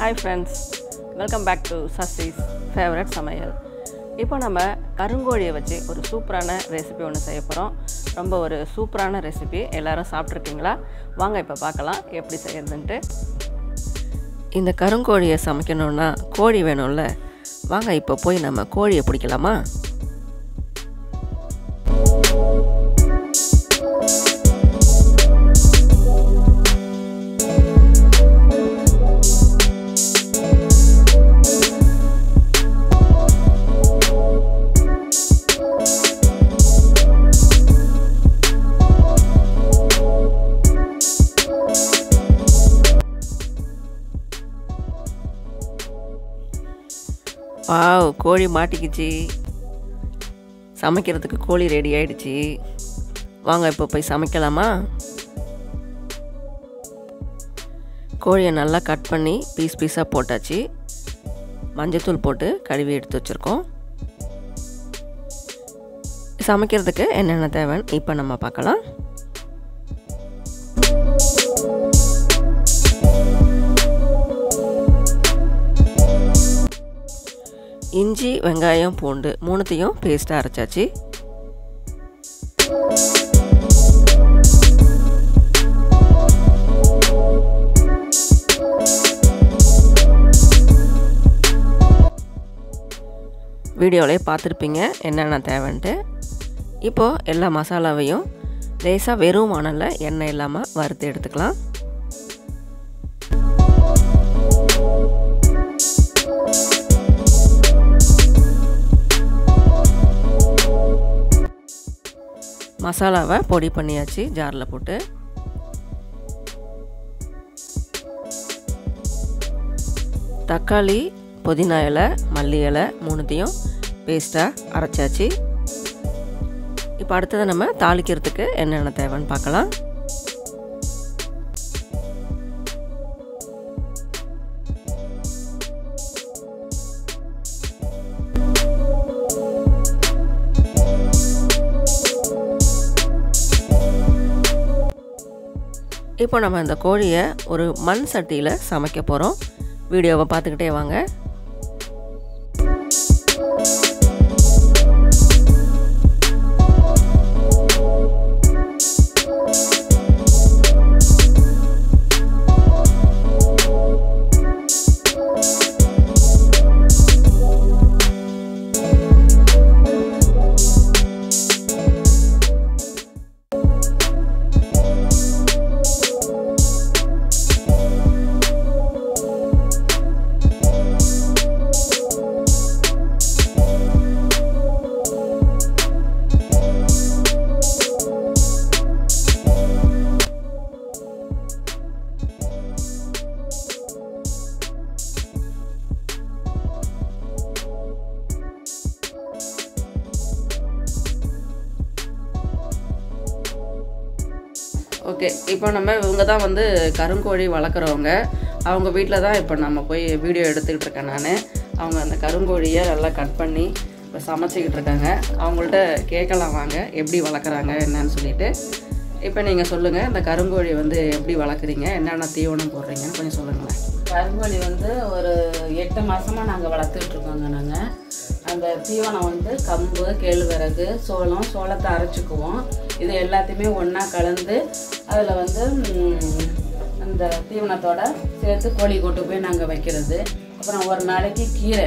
Hi friends welcome back to Sasi's favourite சமையல். இப்போ நம்ம கருங்கோழியை வச்சு ஒரு சூப்பரான ரெசிபி ஒன்று செய்ய போகிறோம் ரொம்ப ஒரு சூப்பரான ரெசிபி எல்லோரும் சாப்பிட்ருக்கீங்களா வாங்க இப்போ பார்க்கலாம் எப்படி செய்யறதுன்ட்டு. இந்த கருங்கோழியை சமைக்கணுன்னா கோழி வேணும்ல. வாங்க இப்போ போய் நம்ம கோழியை பிடிக்கலாமா? வாவ் கோழி மாட்டிக்கிச்சு. சமைக்கிறதுக்கு கோழி ரெடி ஆயிடுச்சு. வாங்க இப்போ போய் சமைக்கலாமா? கோழியை நல்லா கட் பண்ணி பீஸ் பீஸாக போட்டாச்சு. மஞ்சத்தூள் போட்டு கழுவி எடுத்து வச்சுருக்கோம். சமைக்கிறதுக்கு என்னென்ன தேவைன்னு இப்போ நம்ம பார்க்கலாம். இஞ்சி வெங்காயம் பூண்டு மூணுத்தையும் பேஸ்ட்டாக அரைச்சாச்சு. வீடியோவிலே பார்த்துருப்பீங்க என்னென்ன தேவைன்ட்டு. இப்போது எல்லா மசாலாவையும் லேசாக வெறும் மணலில் எண்ணெய் இல்லாமல் வறுத்து எடுத்துக்கலாம். மசாலாவை பொடி பண்ணியாச்சு ஜாரில் போட்டு. தக்காளி புதினா இலை மல்லி இலை மூணுத்தையும் பேஸ்ட்டாக அரைச்சாச்சு. இப்போ அடுத்ததை நம்ம தாளிக்கிறதுக்கு என்னென்ன தேவைன்னு பார்க்கலாம். இப்போ நம்ம இந்த கோழியை ஒரு மண் சட்டியில் சமைக்க போகிறோம் வீடியோவை பார்த்துக்கிட்டே வாங்க. ஓகே இப்போ நம்ம இவங்க தான் வந்து கருங்கோழி வளர்க்குறவங்க. அவங்க வீட்டில் தான் இப்போ நம்ம போய் வீடியோ எடுத்துக்கிட்டு இருக்கேன் நான். அவங்க அந்த கருங்கோழியை நல்லா கட் பண்ணி இப்போ சமைச்சிக்கிட்டு இருக்காங்க. அவங்கள்ட்ட கேட்கலாம் வாங்க எப்படி வளர்க்குறாங்க என்னன்னு சொல்லிட்டு. இப்போ நீங்கள் சொல்லுங்கள் இந்த கருங்கோழி வந்து எப்படி வளர்க்குறீங்க என்னென்ன தீவனம் போடுறீங்கன்னு கொஞ்சம் சொல்லுங்களேன். கருங்கோழி வந்து ஒரு எட்டு மாதமாக நாங்கள் வளர்த்துட்டு இருக்கோங்க நாங்கள் அந்த தீவனம் வந்து கம்பு கேழ்வரகு சோளம் சோளத்தை அரைச்சிக்குவோம். இது எல்லாத்தையுமே ஒன்றா கலந்து அதில் வந்து அந்த தீவனத்தோட சேர்த்து கோழி கூட்டு போய் நாங்கள் வைக்கிறது. அப்புறம் ஒரு நாளைக்கு கீரை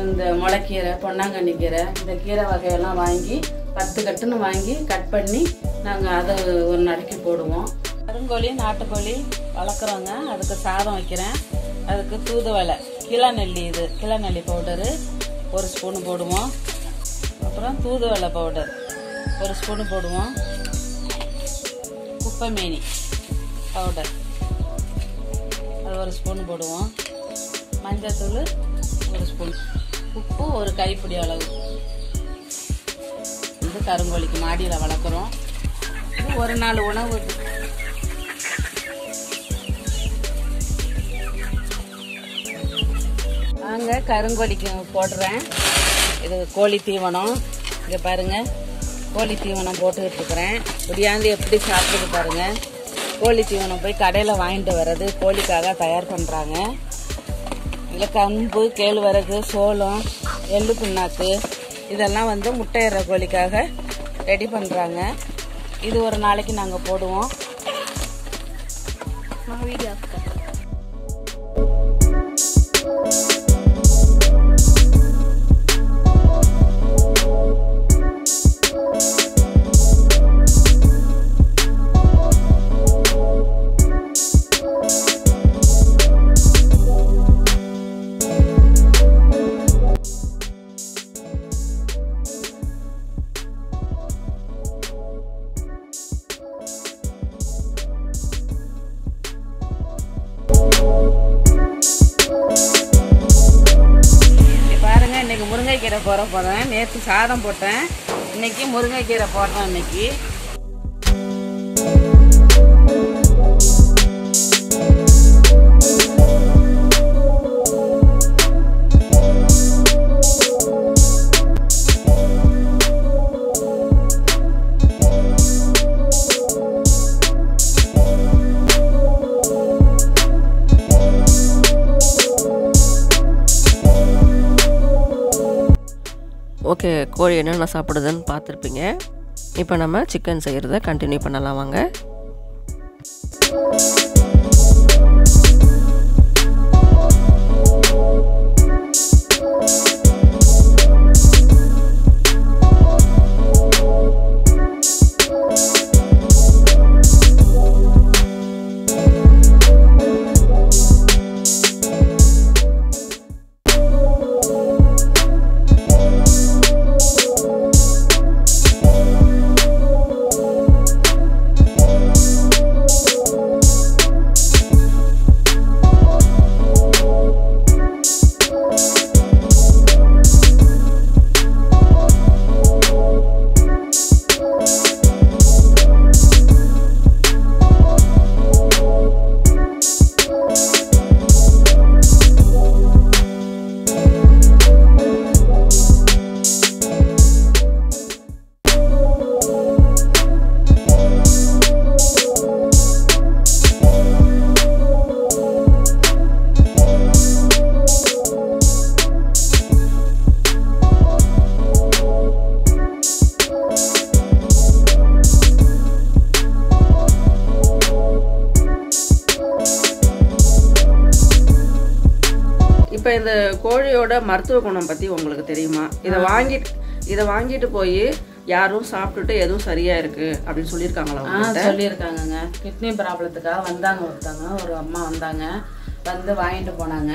இந்த முளைக்கீரை பொன்னாங்கண்ணி கீரை இந்த கீரை வகையெல்லாம் வாங்கி பத்து கட்டுன்னு வாங்கி கட் பண்ணி நாங்கள் அதை ஒரு நாளைக்கு போடுவோம். கருங்கோழி நாட்டுக்கோழி வளர்க்குறோங்க அதுக்கு சாதம் வைக்கிறேன். அதுக்கு தூதுவலை கிளநெல்லி இது கிளநெல்லி பவுடரு ஒரு ஸ்பூனு போடுவோம். அப்புறம் தூதுவலை பவுடர் ஒரு ஸ்பூனு போடுவோம். குப்பை மீனி பவுடர் அது ஒரு ஸ்பூன் போடுவோம். மஞ்சத்தூள் ஒரு ஸ்பூன் உப்பு ஒரு கைப்பிடி அளவு. வந்து கருங்கோழிக்கு மாடியில் வளர்க்குறோம். ஒரு நாள் உணவு. நாங்கள் கருங்கோழிக்கு போடுறேன். இது கோழி தீவனம். இங்கே பாருங்கள் கோழி தீவனம் போட்டுக்கிட்டு இருக்கிறேன் இப்படியாந்து எப்படி சாப்பிடுது பாருங்க. கோழி தீவனம் போய் கடையில் வாங்கிட்டு வர்றது கோழிக்காக தயார் பண்ணுறாங்க இதில் கம்பு கேழ்வரகு சோளம் எள்ளு புண்ணாக்கு இதெல்லாம் வந்து முட்டையிற கோழிக்காக ரெடி பண்ணுறாங்க இது ஒரு நாளைக்கு நாங்கள் போடுவோம். வீடியோ முருங்கைக்கீரை போட போகிறேன் நேற்று சாதம் போட்டேன். இன்னைக்கு முருங்கைக்கீரை போடுறேன் இன்றைக்கி கோழி என்னென்ன சாப்பிடுதுன்னு பார்த்துருப்பீங்க. இப்போ நம்ம சிக்கன் செய்கிறத கண்டினியூ பண்ணலாம் வாங்க. கோழியோட மருத்துவ குணம் பற்றி உங்களுக்கு தெரியுமா? இதை வாங்கிட்டு இதை வாங்கிட்டு போய் யாரும் சாப்பிட்டுட்டு எதுவும் சரியா இருக்கு அப்படின்னு சொல்லியிருக்காங்களா? சொல்லியிருக்காங்கங்க. கிட்னி ப்ராப்ளத்துக்காக வந்தாங்க ஒருத்தவங்க ஒரு அம்மா வந்தாங்க. வந்து வாங்கிட்டு போனாங்க.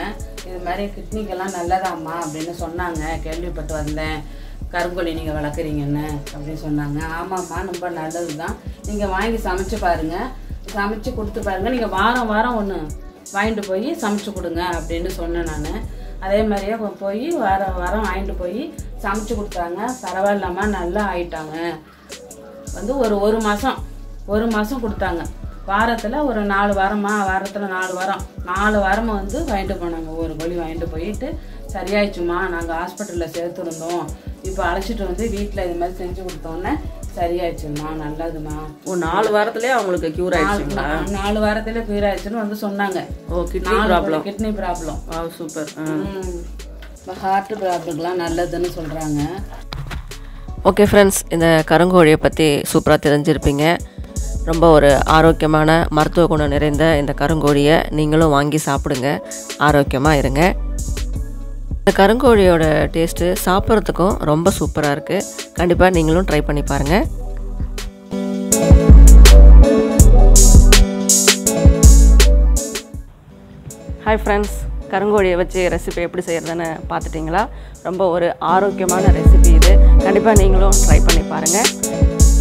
இது மாதிரி கிட்னிக்கெல்லாம் நல்லதாம்மா அப்படின்னு சொன்னாங்க. கேள்விப்பட்டு வந்தேன். கருங்கோழி நீங்கள் வளர்க்குறீங்கன்னு அப்படின்னு சொன்னாங்க. ஆமாம்மா ரொம்ப நல்லது தான் நீங்கள் வாங்கி சமைச்சு பாருங்க. சமைச்சு கொடுத்து பாருங்க. நீங்கள் வாரம் வாரம் ஒன்று வாங்கிட்டு போய் சமைச்சு கொடுங்க அப்படின்னு சொன்னேன் நான். அதே மாதிரியே போய் வாரம் வாரம் வாங்கிட்டு போய் சமைச்சு கொடுத்தாங்க. பரவாயில்லாம நல்லா ஆயிட்டாங்க. வந்து ஒரு ஒரு மாதம் ஒரு மாதம் கொடுத்தாங்க. வாரத்தில் ஒரு நாலு வாரமா வாரத்தில் நாலு வாரம் நாலு வாரமாக வந்து வாங்கிட்டு போனாங்க. ஒரு கோழி வாங்கிட்டு போயிட்டு சரியாயிடுச்சுமா நாங்கள் ஹாஸ்பிட்டலில் சேர்த்துருந்தோம். இப்போ அழைச்சிட்டு வந்து வீட்டில் இது மாதிரி செஞ்சு கொடுத்தோன்னே சரியாயிடுச்சுமா நல்லதுமா. ஓ நாலு வாரத்திலே அவங்களுக்கு கியூர் ஆயிடுச்சுங்களா? நாலு- வாரத்தில் கியூர் ஆயிடுச்சுன்னு வந்து சொன்னாங்க. ஓ கிட்னி ப்ராப்ளம் கிட்னி ப்ராப்ளம் ஆ சூப்பர் ஹார்ட் ப்ராப்ளம்லாம் நல்லதுன்னு சொல்கிறாங்க ஓகே ஃப்ரெண்ட்ஸ் இந்த கருங்கோழியை பற்றி சூப்பராக தெரிஞ்சிருப்பீங்க. ரொம்ப ஒரு ஆரோக்கியமான மருத்துவ குணம் நிறைந்த இந்த கருங்கோழியை நீங்களும் வாங்கி சாப்பிடுங்க. ஆரோக்கியமாக இருங்க. இந்த கருங்கோழியோட டேஸ்ட்டு சாப்பிட்றதுக்கும் ரொம்ப சூப்பராக இருக்குது கண்டிப்பாக நீங்களும் ட்ரை பண்ணி பாருங்கள் ஹாய் ஃப்ரெண்ட்ஸ் கருங்கோழியை வச்சு ரெசிபி எப்படி செய்கிறதுன்னு பார்த்துட்டிங்களா? ரொம்ப ஒரு ஆரோக்கியமான ரெசிபி இது. கண்டிப்பாக நீங்களும் ட்ரை பண்ணி பாருங்கள்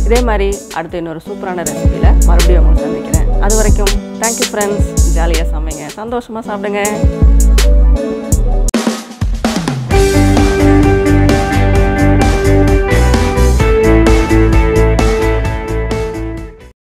இதே மாதிரி அடுத்து இன்னொரு சூப்பரான ரெசிபியில் மறுபடியும் உங்களுக்கு சந்திக்கிறேன். அது வரைக்கும் தேங்க்யூ ஃப்ரெண்ட்ஸ் ஜாலியாக சமைங்க சந்தோஷமாக சாப்பிடுங்க.